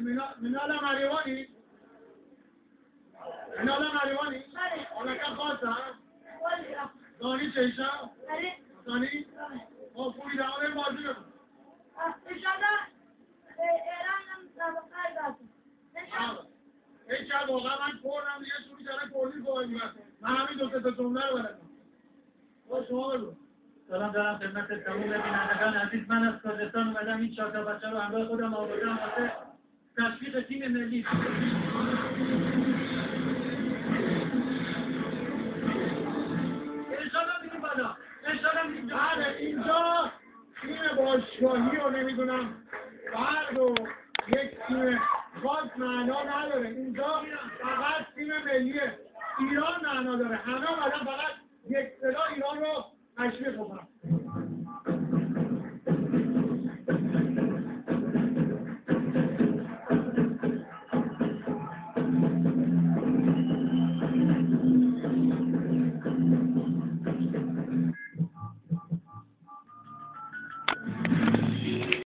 minala marijuana. minala marijuana. On a quatre ans, hein? Dans les chez Jean. Tony. On fouille dans les voitures. این شب واقعا من پرم دیگه شروع کردن پردی کنم من همین دو تا جمله رو بلدم. شما بگو سلام دارم خدمت تمام بینندگان عزیز. من از کردستان اومدم. این چهار تا بچه رو همراه خودم آوردم. واسه تشویق تیم ملی. بله اینجا تیم باشگاهی رو نمی‌دونم. فرد و یک تیم. خاص معنا نداره. اینجا فقط تیم ملی ایران معنا داره. همه آدم فقط